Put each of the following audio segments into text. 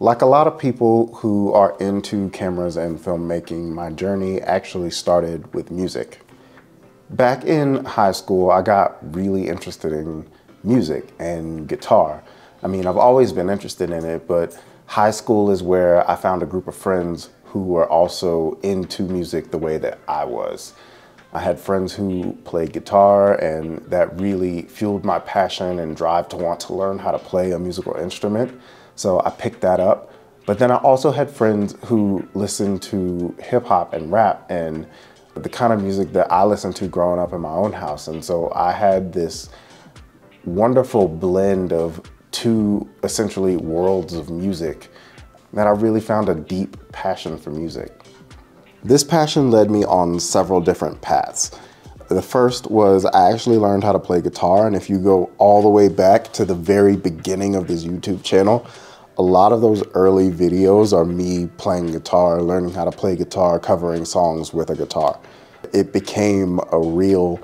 Like a lot of people who are into cameras and filmmaking, my journey actually started with music. Back in high school, I got really interested in music and guitar. I mean, I've always been interested in it, but high school is where I found a group of friends who were also into music the way that I was. I had friends who played guitar and that really fueled my passion and drive to want to learn how to play a musical instrument. So I picked that up. But then I also had friends who listened to hip hop and rap and the kind of music that I listened to growing up in my own house. And so I had this wonderful blend of two essentially worlds of music that I really found a deep passion for music. This passion led me on several different paths. The first was I actually learned how to play guitar, and if you go all the way back to the very beginning of this YouTube channel, a lot of those early videos are me playing guitar, learning how to play guitar, covering songs with a guitar. It became a real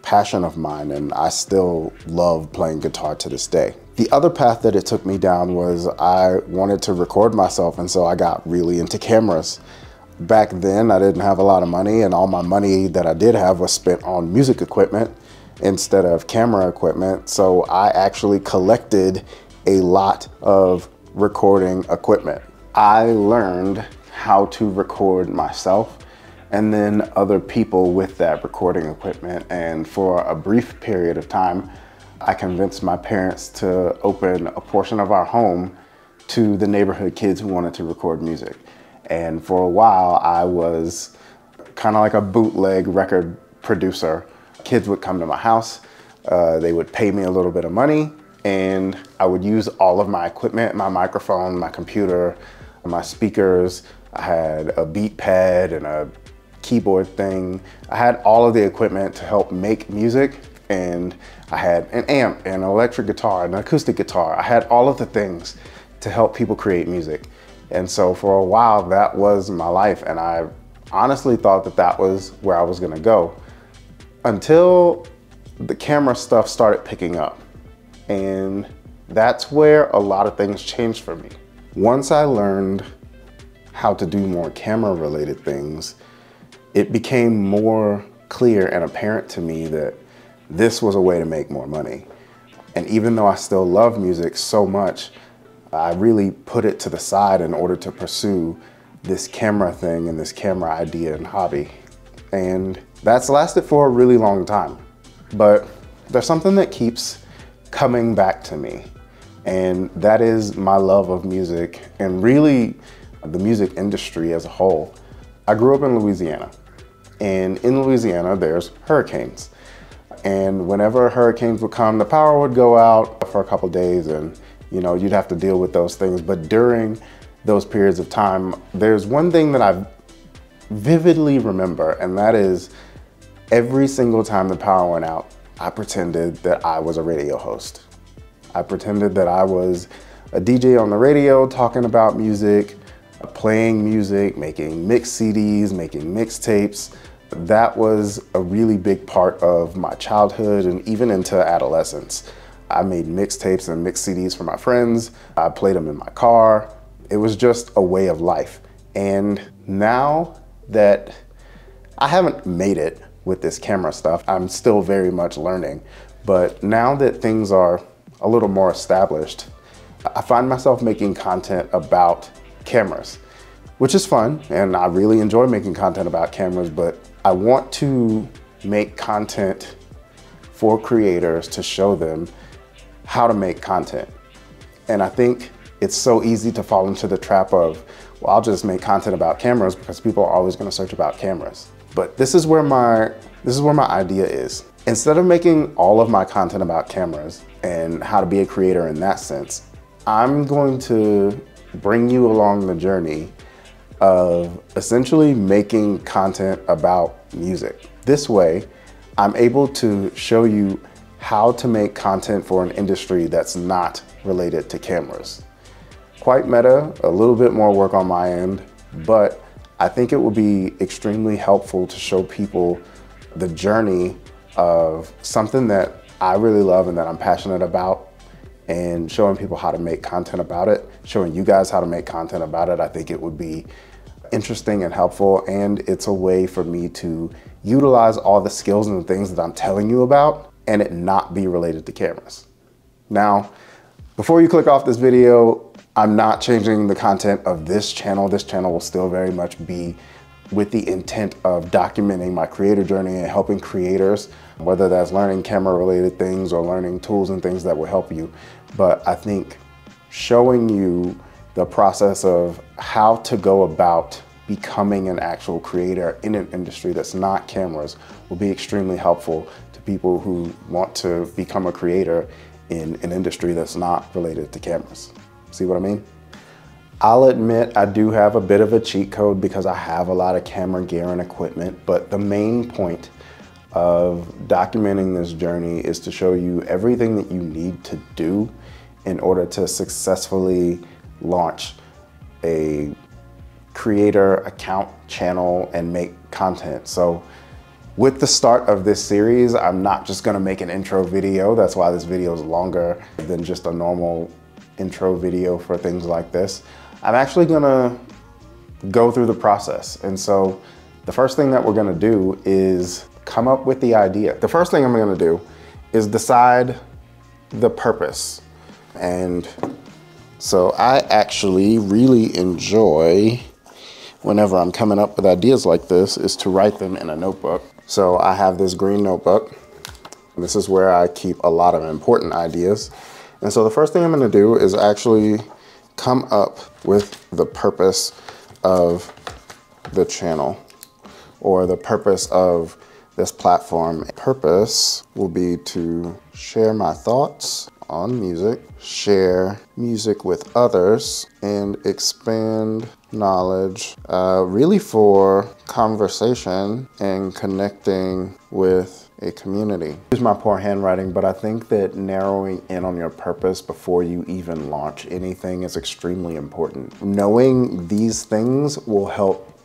passion of mine and I still love playing guitar to this day. The other path that it took me down was I wanted to record myself and so I got really into cameras. Back then I didn't have a lot of money and all my money that I did have was spent on music equipment instead of camera equipment. So I actually collected a lot of recording equipment. I learned how to record myself and then other people with that recording equipment. And for a brief period of time, I convinced my parents to open a portion of our home to the neighborhood kids who wanted to record music. And for a while, I was kind of like a bootleg record producer. Kids would come to my house, uh, they would pay me a little bit of money, and I would use all of my equipment, my microphone, my computer, my speakers. I had a beat pad and a keyboard thing. I had all of the equipment to help make music and I had an amp, an electric guitar, an acoustic guitar. I had all of the things to help people create music. And so for a while, that was my life. And I honestly thought that that was where I was gonna go until the camera stuff started picking up. And that's where a lot of things changed for me. Once I learned how to do more camera related things, it became more clear and apparent to me that this was a way to make more money. And even though I still love music so much, I really put it to the side in order to pursue this camera thing and this camera idea and hobby. And that's lasted for a really long time. But there's something that keeps coming back to me. And that is my love of music and really the music industry as a whole. I grew up in Louisiana and in Louisiana there's hurricanes. And whenever hurricanes would come, the power would go out for a couple days and you know, you'd have to deal with those things. But during those periods of time, there's one thing that I vividly remember, and that is every single time the power went out, I pretended that I was a radio host. I pretended that I was a DJ on the radio talking about music, playing music, making mix CDs, making mixtapes. That was a really big part of my childhood and even into adolescence. I made mixtapes and mix CDs for my friends. I played them in my car. It was just a way of life. And now that I haven't made it with this camera stuff. I'm still very much learning. But now that things are a little more established, I find myself making content about cameras, which is fun. And I really enjoy making content about cameras, but I want to make content for creators to show them how to make content. And I think it's so easy to fall into the trap of, well, I'll just make content about cameras because people are always gonna search about cameras. But this is where my this is where my idea is. Instead of making all of my content about cameras and how to be a creator in that sense, I'm going to bring you along the journey of essentially making content about music. This way, I'm able to show you how to make content for an industry that's not related to cameras. Quite meta, a little bit more work on my end, but I think it would be extremely helpful to show people the journey of something that I really love and that I'm passionate about and showing people how to make content about it, showing you guys how to make content about it, I think it would be interesting and helpful. And it's a way for me to utilize all the skills and the things that I'm telling you about and it not be related to cameras. Now, before you click off this video, I'm not changing the content of this channel. This channel will still very much be with the intent of documenting my creator journey and helping creators, whether that's learning camera related things or learning tools and things that will help you. But I think showing you the process of how to go about becoming an actual creator in an industry that's not cameras will be extremely helpful to people who want to become a creator in an industry that's not related to cameras. See what I mean? I'll admit I do have a bit of a cheat code because I have a lot of camera gear and equipment, but the main point of documenting this journey is to show you everything that you need to do in order to successfully launch a creator account channel and make content. So with the start of this series, I'm not just gonna make an intro video. That's why this video is longer than just a normal intro video for things like this. I'm actually gonna go through the process. And so the first thing that we're gonna do is come up with the idea. The first thing I'm gonna do is decide the purpose. And so I actually really enjoy whenever I'm coming up with ideas like this is to write them in a notebook. So I have this green notebook. This is where I keep a lot of important ideas. And so the first thing I'm gonna do is actually come up with the purpose of the channel or the purpose of this platform. Purpose will be to share my thoughts on music, share music with others, and expand knowledge uh, really for conversation and connecting with a community. Use my poor handwriting, but I think that narrowing in on your purpose before you even launch anything is extremely important. Knowing these things will help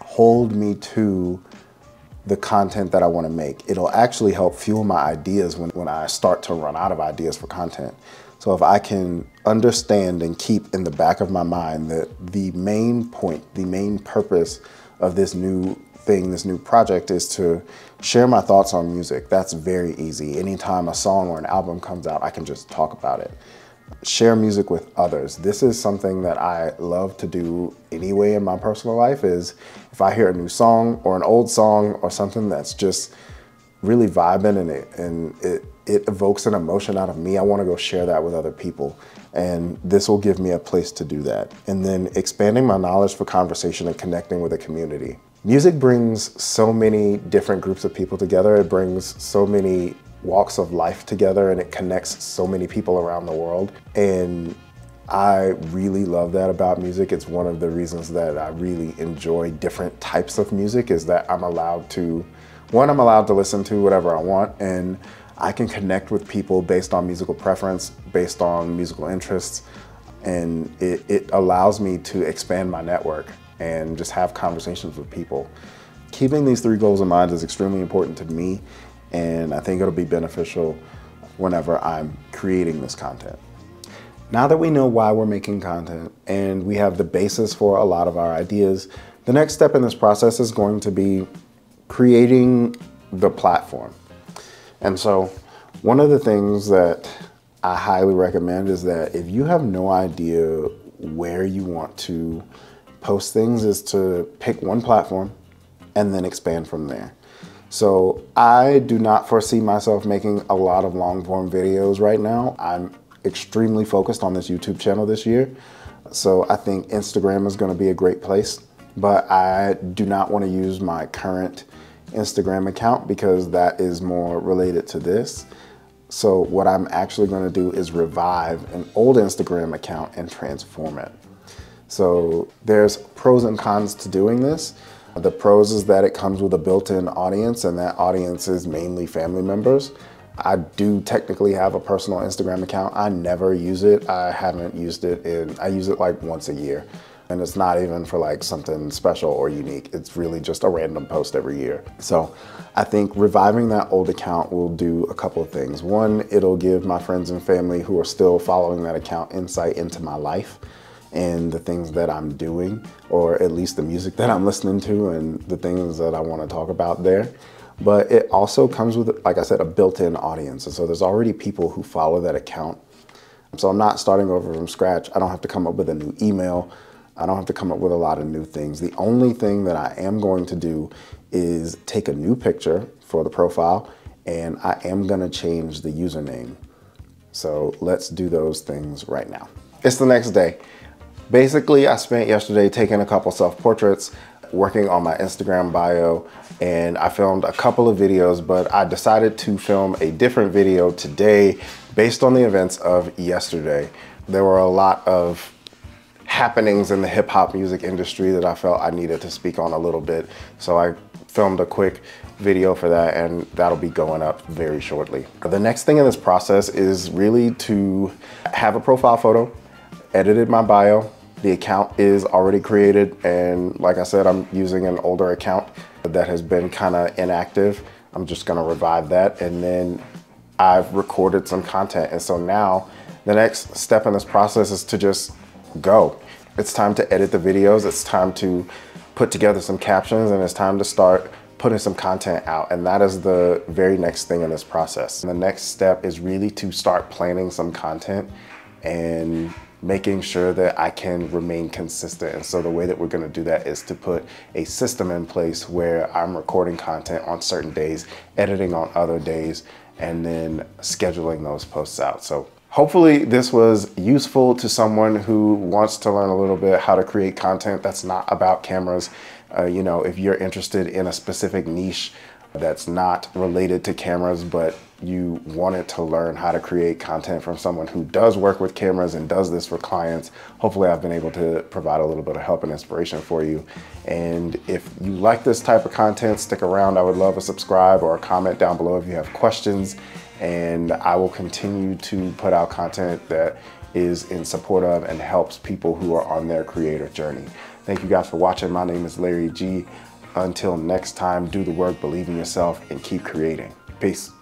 hold me to the content that I want to make. It'll actually help fuel my ideas when, when I start to run out of ideas for content. So if I can understand and keep in the back of my mind that the main point, the main purpose of this new thing, this new project is to share my thoughts on music. That's very easy. Anytime a song or an album comes out, I can just talk about it. Share music with others. This is something that I love to do anyway in my personal life is if I hear a new song or an old song or something that's just really vibing and it, and it, it evokes an emotion out of me, I want to go share that with other people. And this will give me a place to do that. And then expanding my knowledge for conversation and connecting with a community. Music brings so many different groups of people together. It brings so many walks of life together and it connects so many people around the world. And I really love that about music. It's one of the reasons that I really enjoy different types of music is that I'm allowed to, one, I'm allowed to listen to whatever I want and I can connect with people based on musical preference, based on musical interests, and it, it allows me to expand my network and just have conversations with people. Keeping these three goals in mind is extremely important to me, and I think it'll be beneficial whenever I'm creating this content. Now that we know why we're making content and we have the basis for a lot of our ideas, the next step in this process is going to be creating the platform. And so one of the things that I highly recommend is that if you have no idea where you want to post things is to pick one platform and then expand from there. So I do not foresee myself making a lot of long form videos right now. I'm extremely focused on this YouTube channel this year. So I think Instagram is gonna be a great place, but I do not wanna use my current Instagram account because that is more related to this. So what I'm actually gonna do is revive an old Instagram account and transform it. So there's pros and cons to doing this. The pros is that it comes with a built-in audience and that audience is mainly family members. I do technically have a personal Instagram account. I never use it. I haven't used it in, I use it like once a year. And it's not even for like something special or unique. It's really just a random post every year. So I think reviving that old account will do a couple of things. One, it'll give my friends and family who are still following that account insight into my life and the things that I'm doing, or at least the music that I'm listening to and the things that I want to talk about there. But it also comes with, like I said, a built-in audience. And so there's already people who follow that account. So I'm not starting over from scratch. I don't have to come up with a new email. I don't have to come up with a lot of new things. The only thing that I am going to do is take a new picture for the profile and I am gonna change the username. So let's do those things right now. It's the next day. Basically, I spent yesterday taking a couple self-portraits, working on my Instagram bio, and I filmed a couple of videos, but I decided to film a different video today based on the events of yesterday. There were a lot of happenings in the hip hop music industry that I felt I needed to speak on a little bit. So I filmed a quick video for that and that'll be going up very shortly. The next thing in this process is really to have a profile photo, edited my bio, the account is already created and like I said, I'm using an older account that has been kind of inactive. I'm just gonna revive that and then I've recorded some content. And so now the next step in this process is to just go. It's time to edit the videos. It's time to put together some captions and it's time to start putting some content out. And that is the very next thing in this process. And the next step is really to start planning some content and making sure that I can remain consistent. And so the way that we're gonna do that is to put a system in place where I'm recording content on certain days, editing on other days, and then scheduling those posts out. So hopefully this was useful to someone who wants to learn a little bit how to create content that's not about cameras. Uh, you know, if you're interested in a specific niche that's not related to cameras, but you wanted to learn how to create content from someone who does work with cameras and does this for clients, hopefully I've been able to provide a little bit of help and inspiration for you. And if you like this type of content, stick around. I would love a subscribe or a comment down below if you have questions. And I will continue to put out content that is in support of and helps people who are on their creator journey. Thank you guys for watching. My name is Larry G. Until next time, do the work, believe in yourself, and keep creating. Peace.